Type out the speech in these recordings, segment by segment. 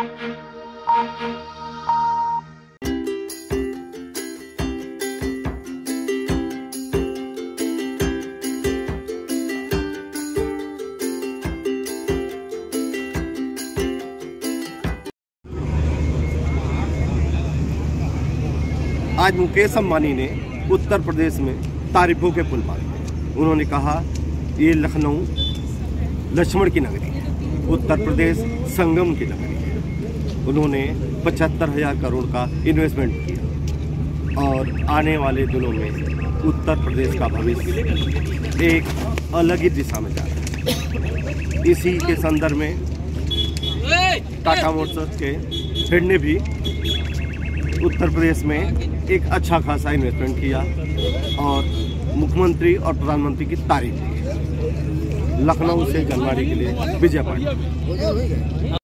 आज मुकेश अम्बानी ने उत्तर प्रदेश में तारीफों के पुल पाए उन्होंने कहा ये लखनऊ लक्ष्मण की नगरी है उत्तर प्रदेश संगम की नगरी उन्होंने पचहत्तर हज़ार करोड़ का इन्वेस्टमेंट किया और आने वाले दिनों में उत्तर प्रदेश का भविष्य एक अलग ही दिशा में जा रहा है इसी के संदर्भ में टाटा मोटर्स के हेड ने भी उत्तर प्रदेश में एक अच्छा खासा इन्वेस्टमेंट किया और मुख्यमंत्री और प्रधानमंत्री की तारीफ लखनऊ से जनवरी के लिए Vijay Patil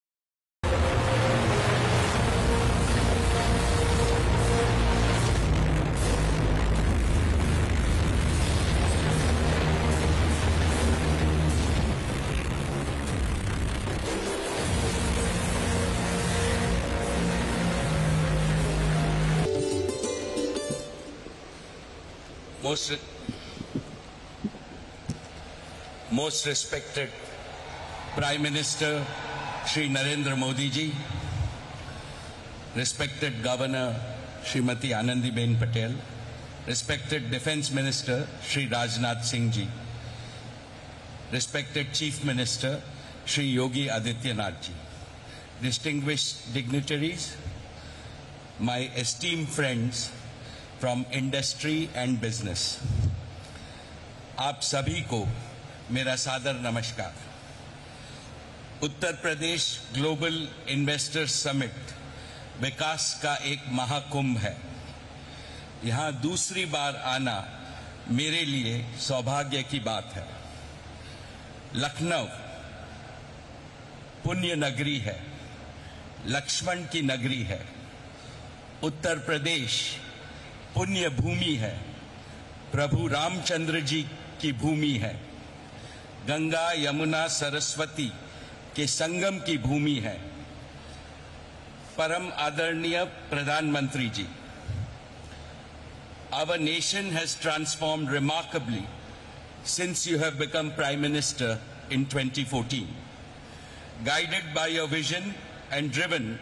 most, most respected Prime Minister Sri Narendra Modi ji, respected Governor Srimati Anandiben Patel, respected Defense Minister Sri Rajnath Singh ji, respected Chief Minister Sri Yogi Adityanath ji, distinguished dignitaries, my esteemed friends, from industry and business आप सभी को मेरा सादर नमस्कार Uttar Pradesh global investors summit विकास का एक महाकुंभ है यहाँ दूसरी बार आना मेरे लिए सौभाग्य की बात है लखनऊ पुण्य नगरी है लक्ष्मण की नगरी है उत्तर प्रदेश पुण्य भूमि है प्रभु रामचंद्र जी की भूमि है गंगा यमुना सरस्वती के संगम की भूमि है परम आदरणीय प्रधानमंत्री ji our nation has transform remarkably since you have become prime minister in 2014, guided by your vision and driven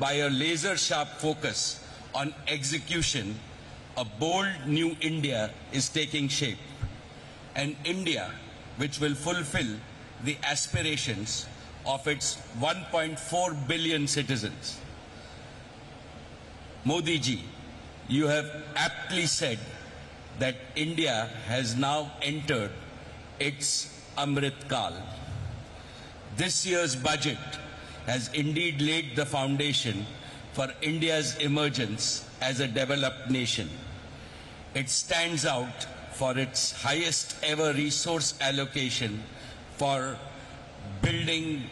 by your laser sharp focus on execution a bold new India is taking shape. An India which will fulfill the aspirations of its 1.4 billion citizens. Modi ji, you have aptly said that India has now entered its Amrit Kal. This year's budget has indeed laid the foundation for India's emergence as a developed nation. It stands out for its highest ever resource allocation for building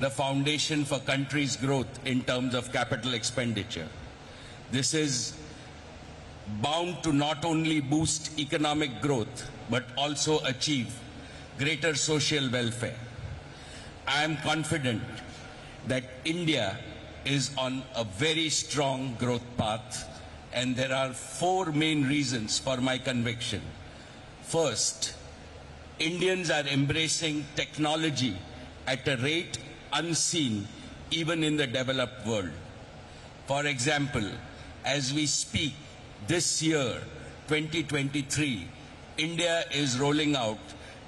the foundation for country's growth in terms of capital expenditure. This is bound to not only boost economic growth, but also achieve greater social welfare. I am confident that India is on a very strong growth path, and there are four main reasons for my conviction. First, Indians are embracing technology at a rate unseen even in the developed world. For example, as we speak this year, 2023, India is rolling out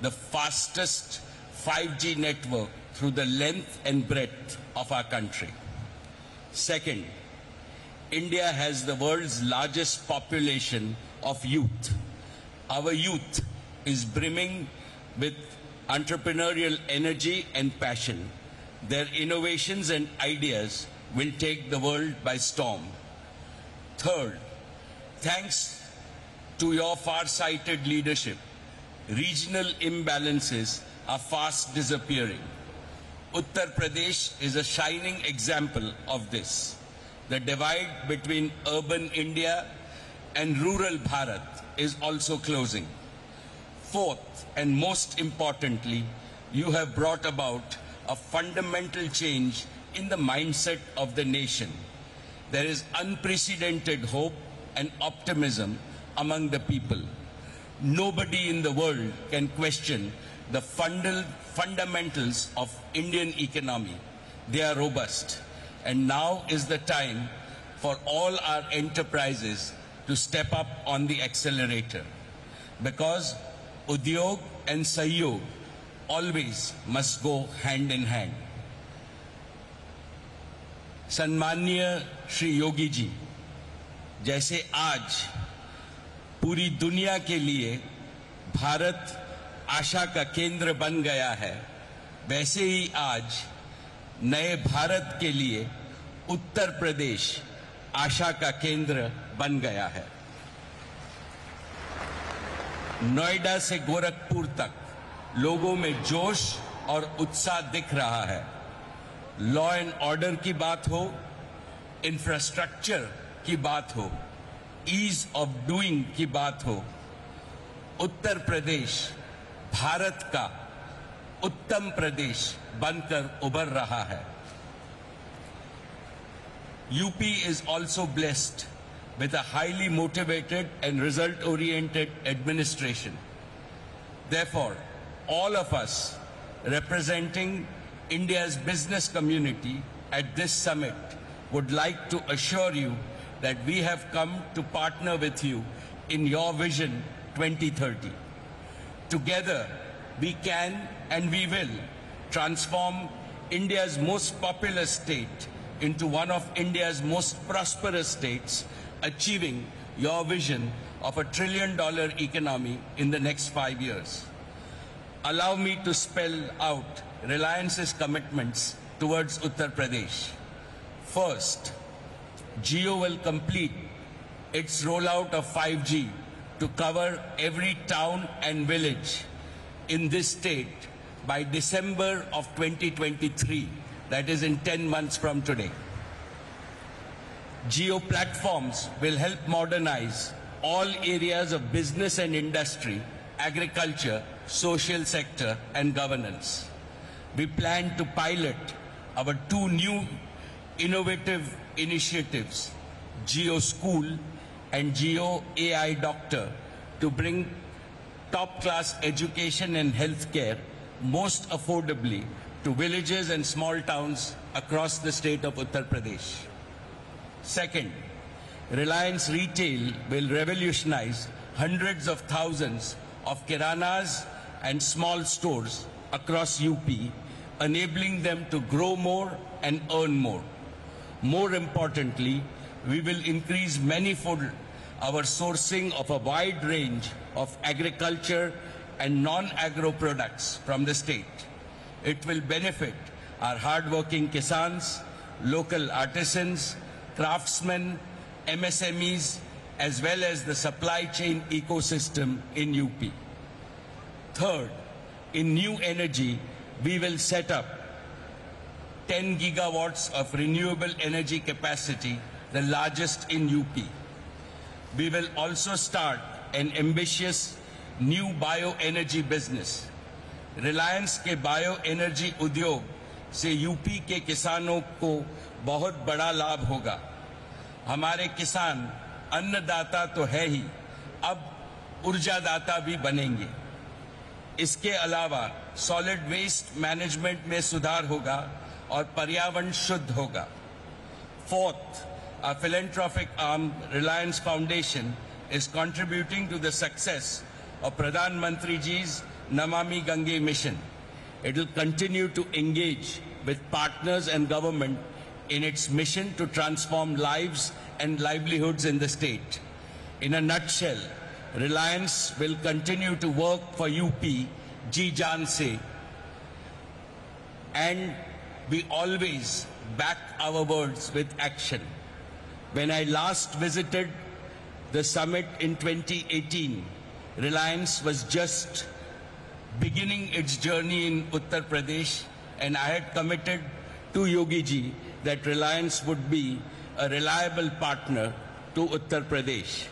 the fastest 5G network through the length and breadth of our country. Second, India has the world's largest population of youth. Our youth is brimming with entrepreneurial energy and passion. Their innovations and ideas will take the world by storm. Third, thanks to your far-sighted leadership, regional imbalances are fast disappearing. Uttar Pradesh is a shining example of this. The divide between urban India and rural Bharat is also closing. Fourth, and most importantly, you have brought about a fundamental change in the mindset of the nation. There is unprecedented hope and optimism among the people. Nobody in the world can question the fundal, fundamentals of Indian economy. They are robust. And now is the time for all our enterprises to step up on the accelerator. Because Udyog and Sahyog always must go hand in hand. सम्मान्य Shri Yogi ji जैसे आज पूरी दुनिया के लिए भारत आशा का केंद्र बन गया है वैसे ही आज नए भारत के लिए उत्तर प्रदेश आशा का केंद्र बन गया है नोएडा से गोरखपुर तक लोगों में जोश और उत्साह दिख रहा है लॉ एंड ऑर्डर की बात हो इंफ्रास्ट्रक्चर की बात हो ईज ऑफ डूइंग की बात हो उत्तर प्रदेश भारत का उत्तम प्रदेश बनकर उभर रहा है UP is also blessed with a highly motivated and result oriented administration they for all of us representing India's business community at this summit would like to assure you that we have come to partner with you in your vision twenty thirty Together, we can and we will transform India's most populous state into one of India's most prosperous states, achieving your vision of a trillion dollar economy in the next five years. Allow me to spell out Reliance's commitments towards Uttar Pradesh. First, Geo will complete its rollout of 5G to cover every town and village in this state by December of 2023, that is in 10 months from today. Geo platforms will help modernize all areas of business and industry, agriculture, social sector and governance. We plan to pilot our two new innovative initiatives, Geo School and Geo AI Doctor to bring top class education and healthcare most affordably to villages and small towns across the state of Uttar Pradesh. Second, Reliance Retail will revolutionize hundreds of thousands of kiranas and small stores across UP, enabling them to grow more and earn more. More importantly, we will increase manifold our sourcing of a wide range of agriculture and non-agro products from the state. It will benefit our hardworking Kisans, local artisans, craftsmen, MSMEs, as well as the supply chain ecosystem in UP. Third, in new energy, we will set up 10 gigawatts of renewable energy capacity the largest in UP. We will also start an ambitious new bioenergy business. Reliance के bio energy उद्योग से UP के किसानों को बहुत बड़ा लाभ होगा हमारे किसान अन्नदाता तो है ही अब ऊर्जादाता भी बनेंगे इसके अलावा सॉलिड वेस्ट मैनेजमेंट में सुधार होगा और पर्यावरण शुद्ध होगा fourth our philanthropic arm, Reliance Foundation, is contributing to the success of Pradhan Mantri Ji's Namami Gange mission. It will continue to engage with partners and government in its mission to transform lives and livelihoods in the state. In a nutshell, Reliance will continue to work for UP, Ji Jaan Se, and we always back our words with action. When I last visited the summit in 2018, Reliance was just beginning its journey in Uttar Pradesh and I had committed to Yogiji that Reliance would be a reliable partner to Uttar Pradesh.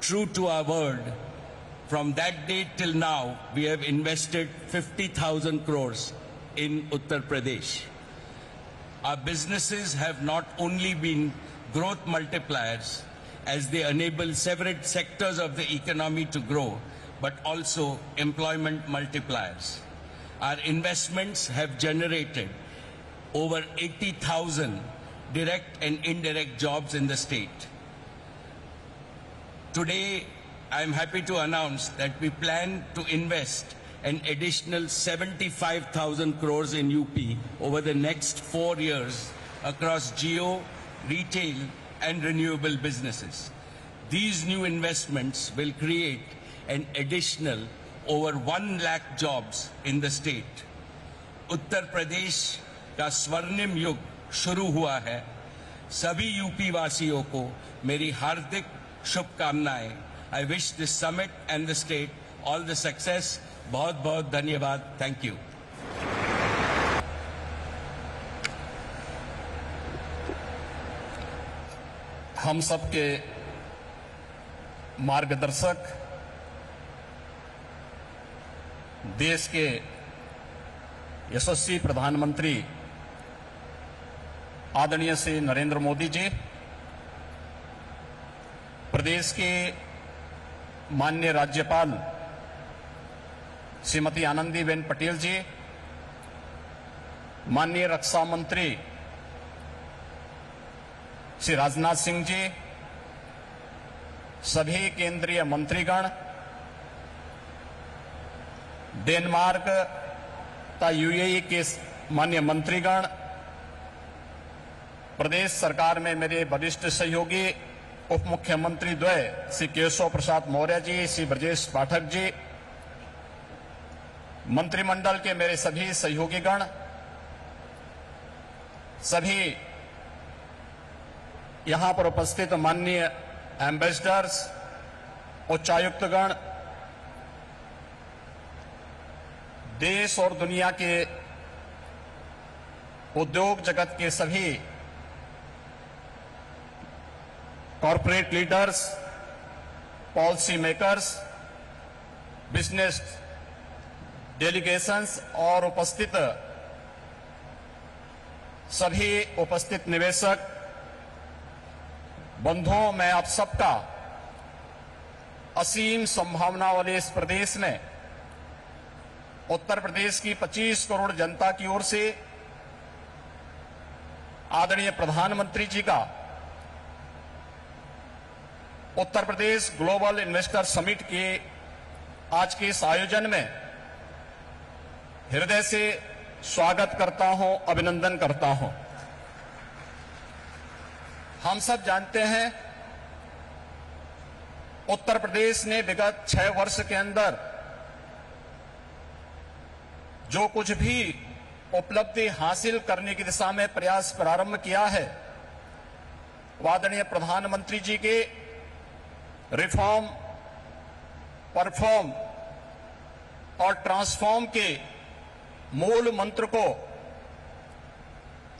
True to our word, from that day till now, we have invested 50,000 crores in Uttar Pradesh. Our businesses have not only been growth multipliers as they enable several sectors of the economy to grow, but also employment multipliers. Our investments have generated over 80,000 direct and indirect jobs in the state. Today, I am happy to announce that we plan to invest an additional 75,000 crores in UP over the next four years across geo, retail, and renewable businesses. These new investments will create an additional over 1 lakh jobs in the state. Uttar Pradesh ka swarnim yug shuru hua hai. Sabhi UP vasiyon ko meri hardik shubhkamnaye. I wish this summit and the state all the success. Bahut bahut dhanyawad. Thank you. हम सबके मार्गदर्शक देश के यशस्वी प्रधानमंत्री आदरणीय श्री नरेंद्र मोदी जी प्रदेश के माननीय राज्यपाल श्रीमती आनंदीबेन पटेल जी माननीय रक्षा मंत्री श्री राजनाथ सिंह जी सभी केंद्रीय मंत्रीगण डेनमार्क तथा यूएई के मान्य मंत्रीगण प्रदेश सरकार में मेरे वरिष्ठ सहयोगी उप मुख्यमंत्री द्वय श्री केशव प्रसाद मौर्य जी श्री ब्रजेश पाठक जी मंत्रिमंडल के मेरे सभी सहयोगीगण सभी यहाँ पर उपस्थित माननीय एम्बेसडर्स उच्चायुक्तगण देश और दुनिया के उद्योग जगत के सभी corporate leaders policy makers business delegations और उपस्थित सभी उपस्थित निवेशक बंधुओं मैं आप सबका असीम संभावना वाले इस प्रदेश ने उत्तर प्रदेश की 25 करोड़ जनता की ओर से आदरणीय प्रधानमंत्री जी का Uttar Pradesh global investor summit के आज के इस आयोजन में हृदय से स्वागत करता हूं अभिनंदन करता हूं हम सब जानते हैं उत्तर प्रदेश ने विगत छह वर्ष के अंदर जो कुछ भी उपलब्धि हासिल करने की दिशा में प्रयास प्रारंभ किया है आदरणीय प्रधानमंत्री जी के रिफॉर्म परफॉर्म और ट्रांसफॉर्म के मूल मंत्र को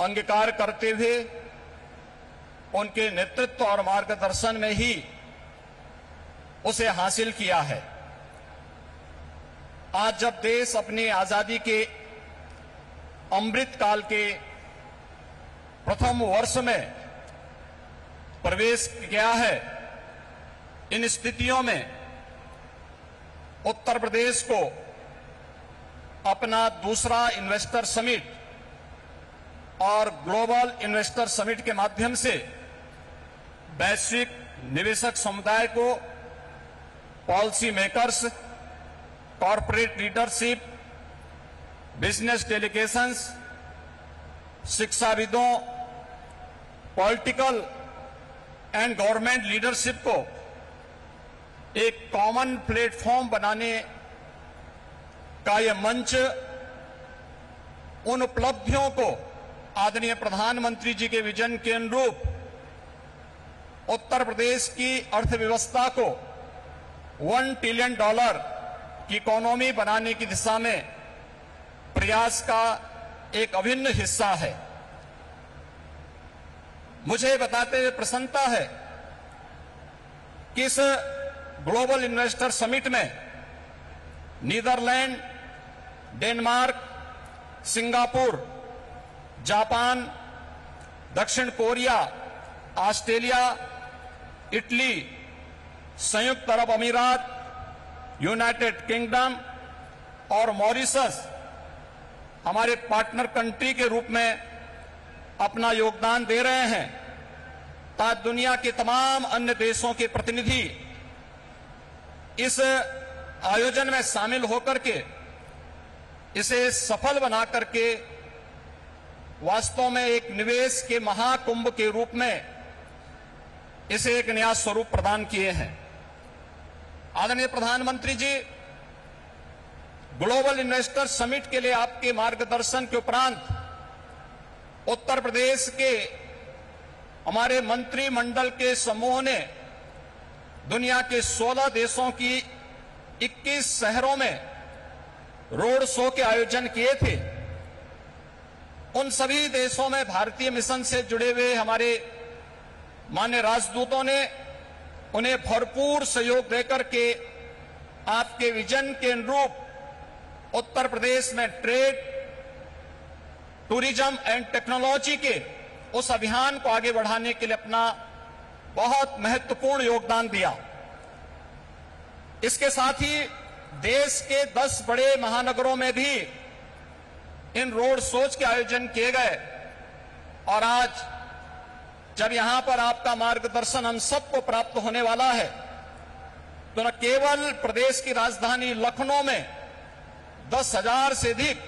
अंगीकार करते हुए उनके नेतृत्व और मार्गदर्शन में ही उसे हासिल किया है आज जब देश अपनी आजादी के अमृत काल के प्रथम वर्ष में प्रवेश किया है इन स्थितियों में उत्तर प्रदेश को अपना दूसरा इन्वेस्टर समिट और ग्लोबल इन्वेस्टर समिट के माध्यम से वैश्विक निवेशक समुदाय को policy makers corporate leadership business delegations शिक्षाविदों पॉलिटिकल एंड गवर्नमेंट लीडरशिप को एक कॉमन प्लेटफॉर्म बनाने का यह मंच उन उपलब्धियों को आदरणीय प्रधानमंत्री जी के विजन के अनुरूप उत्तर प्रदेश की अर्थव्यवस्था को वन ट्रिलियन डॉलर की इकोनॉमी बनाने की दिशा में प्रयास का एक अभिन्न हिस्सा है मुझे बताते हुए प्रसन्नता है कि इस ग्लोबल इन्वेस्टर समिट में नीदरलैंड डेनमार्क सिंगापुर जापान दक्षिण कोरिया ऑस्ट्रेलिया इटली संयुक्त अरब अमीरात यूनाइटेड किंगडम और मॉरिशस हमारे पार्टनर कंट्री के रूप में अपना योगदान दे रहे हैं ताकि दुनिया के तमाम अन्य देशों के प्रतिनिधि इस आयोजन में शामिल होकर के इसे सफल बना करके वास्तव में एक निवेश के महाकुंभ के रूप में इसे एक नया स्वरूप प्रदान किए हैं आदरणीय प्रधानमंत्री जी ग्लोबल इन्वेस्टर समिट के लिए आपके मार्गदर्शन के उपरांत उत्तर प्रदेश के हमारे मंत्रिमंडल के समूह ने दुनिया के 16 देशों की 21 शहरों में रोड शो के आयोजन किए थे उन सभी देशों में भारतीय मिशन से जुड़े हुए हमारे मान्य राजदूतों ने उन्हें भरपूर सहयोग देकर के आपके विजन के अनुरूप उत्तर प्रदेश में ट्रेड टूरिज्म एंड टेक्नोलॉजी के उस अभियान को आगे बढ़ाने के लिए अपना बहुत महत्वपूर्ण योगदान दिया इसके साथ ही देश के 10 बड़े महानगरों में भी इन रोड शोज के आयोजन किए गए और आज जब यहां पर आपका मार्गदर्शन हम सबको प्राप्त होने वाला है तो न केवल प्रदेश की राजधानी लखनऊ में दस हजार से अधिक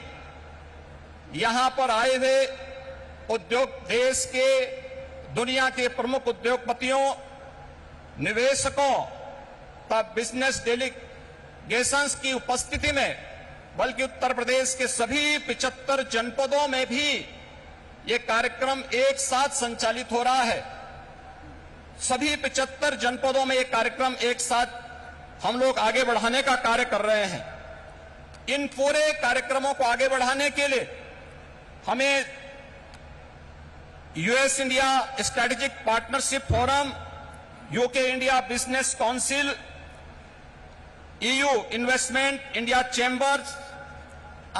यहां पर आए हुए उद्योग देश के दुनिया के प्रमुख उद्योगपतियों निवेशकों तथा बिजनेस डेलीगेशंस की उपस्थिति में बल्कि उत्तर प्रदेश के सभी 75 जनपदों में भी ये कार्यक्रम एक साथ संचालित हो रहा है सभी पिचहत्तर जनपदों में ये कार्यक्रम एक साथ हम लोग आगे बढ़ाने का कार्य कर रहे हैं इन पूरे कार्यक्रमों को आगे बढ़ाने के लिए हमें US India strategic partnership forum UK India business council EU investment India chambers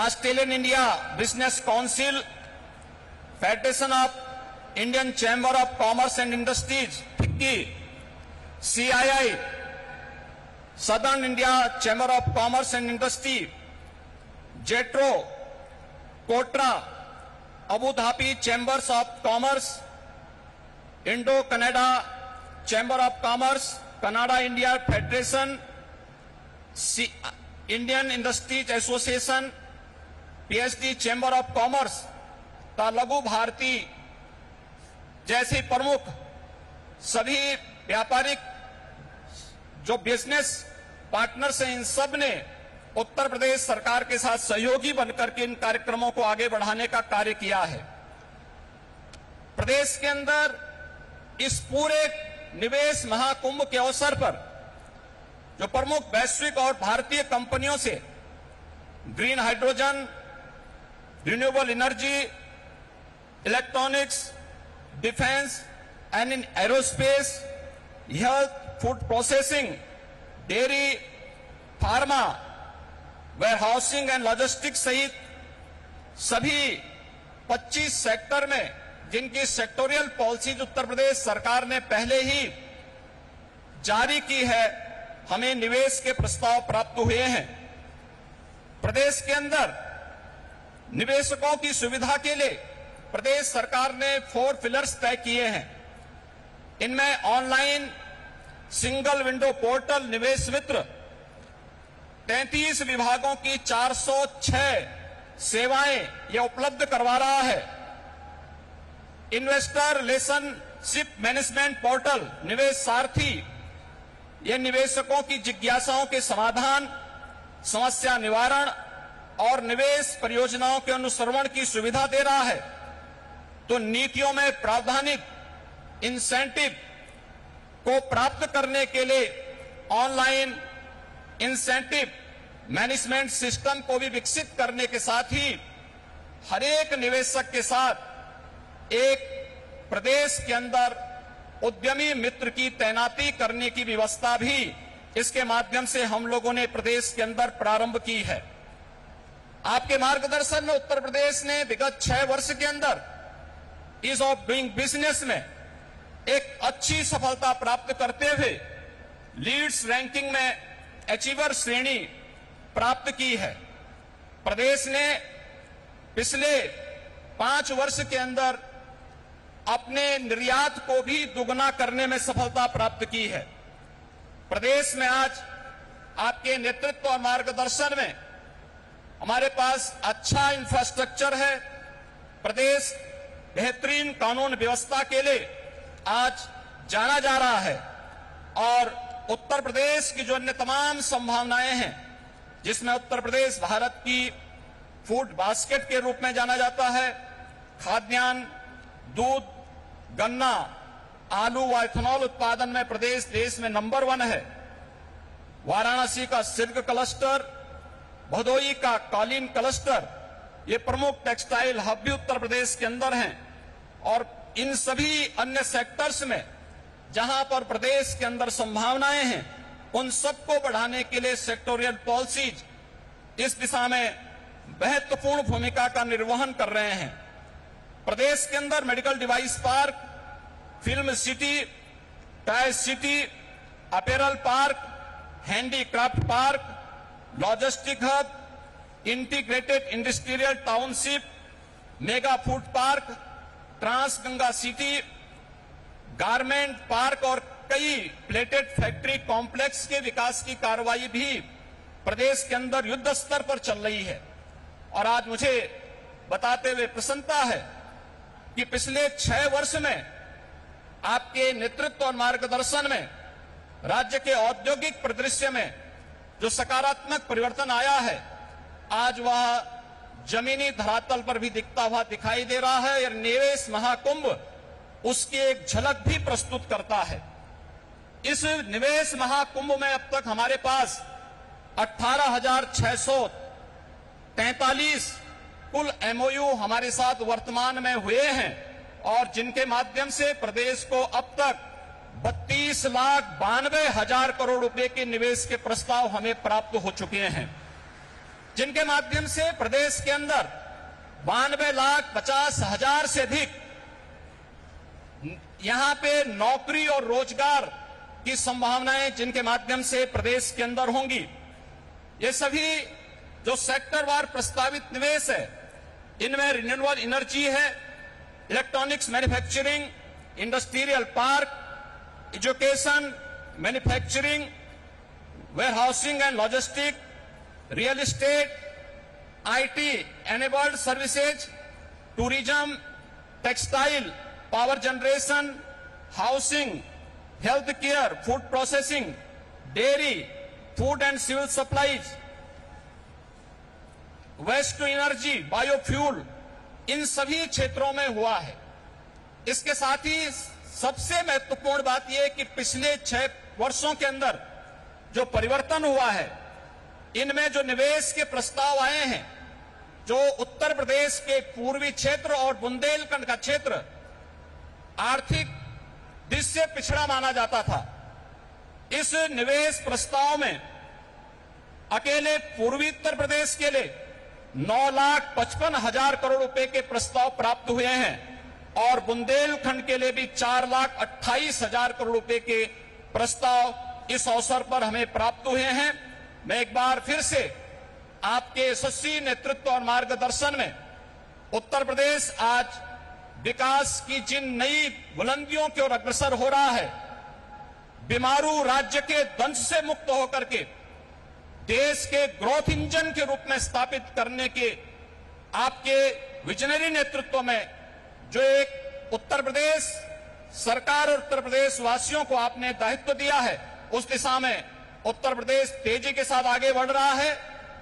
Australian India business council Federation of Indian Chamber of Commerce and Industries, FICCI, CII, Southern India Chamber of Commerce and Industry, JETRO, COTRA, Abu Dhabi Chambers of Commerce, Indo-Canada Chamber of Commerce, Canada-India Federation, Indian Industries Association, PSD Chamber of Commerce, तथा लघु भारती जैसी प्रमुख सभी व्यापारिक जो business partners हैं इन सब ने उत्तर प्रदेश सरकार के साथ सहयोगी बनकर के इन कार्यक्रमों को आगे बढ़ाने का कार्य किया है प्रदेश के अंदर इस पूरे निवेश महाकुंभ के अवसर पर जो प्रमुख वैश्विक और भारतीय कंपनियों से green hydrogen renewable energy electronics defence and in aerospace health food processing dairy pharma warehousing and logistics सहित सभी 25 सेक्टर में जिनकी सेक्टोरियल पॉलिसीज उत्तर प्रदेश सरकार ने पहले ही जारी की है हमें निवेश के प्रस्ताव प्राप्त हुए हैं प्रदेश के अंदर निवेशकों की सुविधा के लिए प्रदेश सरकार ने फोर पिलर्स तय किए हैं इनमें online single window portal Nivesh Mitra 33 विभागों की 406 सेवाएं यह उपलब्ध करवा रहा है investor relationship management portal Nivesh Sarathi ये निवेशकों की जिज्ञासाओं के समाधान समस्या निवारण और निवेश परियोजनाओं के अनुसरण की सुविधा दे रहा है तो नीतियों में प्रावधानिक इंसेंटिव को प्राप्त करने के लिए ऑनलाइन इंसेंटिव मैनेजमेंट सिस्टम को भी विकसित करने के साथ ही हरेक निवेशक के साथ एक प्रदेश के अंदर उद्यमी मित्र की तैनाती करने की व्यवस्था भी इसके माध्यम से हम लोगों ने प्रदेश के अंदर प्रारंभ की है आपके मार्गदर्शन में उत्तर प्रदेश ने विगत छह वर्ष के अंदर इज ऑफ डूइंग बिजनेस में एक अच्छी सफलता प्राप्त करते हुए लीड्स रैंकिंग में अचीवर श्रेणी प्राप्त की है प्रदेश ने पिछले पांच वर्ष के अंदर अपने निर्यात को भी दुगना करने में सफलता प्राप्त की है प्रदेश में आज आपके नेतृत्व और मार्गदर्शन में हमारे पास अच्छा इंफ्रास्ट्रक्चर है प्रदेश बेहतरीन कानून व्यवस्था के लिए आज जाना जा रहा है और उत्तर प्रदेश की जो अन्य तमाम संभावनाएं हैं जिसमें उत्तर प्रदेश भारत की फूड बास्केट के रूप में जाना जाता है खाद्यान्न दूध गन्ना आलू व इथेनॉल उत्पादन में प्रदेश देश में नंबर वन है वाराणसी का सिर्ग क्लस्टर भदोई का कालीन क्लस्टर ये प्रमुख टेक्सटाइल हब भी उत्तर प्रदेश के अंदर हैं और इन सभी अन्य सेक्टर्स में जहां पर प्रदेश के अंदर संभावनाएं हैं उन सबको बढ़ाने के लिए सेक्टोरियल पॉलिसीज इस दिशा में महत्वपूर्ण भूमिका का निर्वहन कर रहे हैं प्रदेश के अंदर medical device park film city tyre city apparel park handicraft park logistic hub integrated industrial township mega food park trans Ganga city garment park और कई प्लेटेड फैक्ट्री कॉम्प्लेक्स के विकास की कार्रवाई भी प्रदेश के अंदर युद्ध स्तर पर चल रही है और आज मुझे बताते हुए प्रसन्नता है कि पिछले छह वर्ष में आपके नेतृत्व और मार्गदर्शन में राज्य के औद्योगिक परिदृश्य में जो सकारात्मक परिवर्तन आया है आज वह जमीनी धरातल पर भी दिखता हुआ दिखाई दे रहा है और निवेश महाकुंभ उसकी एक झलक भी प्रस्तुत करता है इस निवेश महाकुंभ में अब तक हमारे पास अठारह कुल एमओयू हमारे साथ वर्तमान में हुए हैं और जिनके माध्यम से प्रदेश को अब तक बत्तीस लाख बानवे हजार करोड़ रुपए के निवेश के प्रस्ताव हमें प्राप्त हो चुके हैं जिनके माध्यम से प्रदेश के अंदर बानवे लाख पचास हजार से अधिक यहां पे नौकरी और रोजगार की संभावनाएं जिनके माध्यम से प्रदेश के अंदर होंगी ये सभी जो सेक्टरवार प्रस्तावित निवेश है इनमें रिन्यूएबल एनर्जी है electronics manufacturing industrial park education manufacturing warehousing and logistic real estate, IT enabled services, tourism, textile, power generation, housing, healthcare, food processing, dairy, food and fuel supplies, waste to energy biofuel इन सभी क्षेत्रों में हुआ है इसके साथ ही सबसे महत्वपूर्ण बात यह कि पिछले छह वर्षों के अंदर जो परिवर्तन हुआ है इनमें जो निवेश के प्रस्ताव आए हैं जो उत्तर प्रदेश के पूर्वी क्षेत्र और बुंदेलखंड का क्षेत्र आर्थिक दृश्य से पिछड़ा माना जाता था इस निवेश प्रस्ताव में अकेले पूर्वी उत्तर प्रदेश के लिए नौ लाख पचपन हजार करोड़ रुपए के प्रस्ताव प्राप्त हुए हैं और बुंदेलखंड के लिए भी चार लाख अट्ठाईस हजार करोड़ रुपए के प्रस्ताव इस अवसर पर हमें प्राप्त हुए हैं मैं एक बार फिर से आपके यशस्वी नेतृत्व और मार्गदर्शन में उत्तर प्रदेश आज विकास की जिन नई बुलंदियों की ओर अग्रसर हो रहा है बीमारू राज्य के दंश से मुक्त होकर के देश के ग्रोथ इंजन के रूप में स्थापित करने के आपके विजनरी नेतृत्व में जो एक उत्तर प्रदेश सरकार और उत्तर प्रदेश वासियों को आपने दायित्व दिया है उस दिशा में उत्तर प्रदेश तेजी के साथ आगे बढ़ रहा है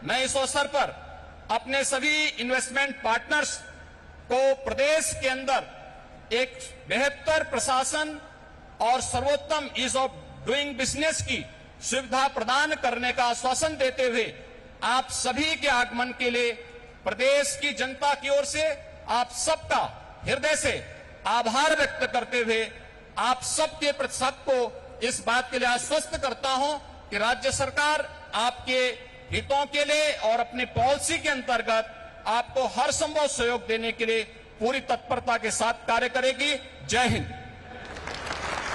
मैं इस अवसर पर अपने सभी इन्वेस्टमेंट पार्टनर्स को प्रदेश के अंदर एक बेहतर प्रशासन और सर्वोत्तम ईज ऑफ डूइंग बिजनेस की सुविधा प्रदान करने का आश्वासन देते हुए आप सभी के आगमन के लिए प्रदेश की जनता की ओर से आप सबका हृदय से आभार व्यक्त करते हुए आप सबके प्रति सबको इस बात के लिए आश्वस्त करता हूं कि राज्य सरकार आपके हितों के लिए और अपनी पॉलिसी के अंतर्गत आपको हर संभव सहयोग देने के लिए पूरी तत्परता के साथ कार्य करेगी जय हिंद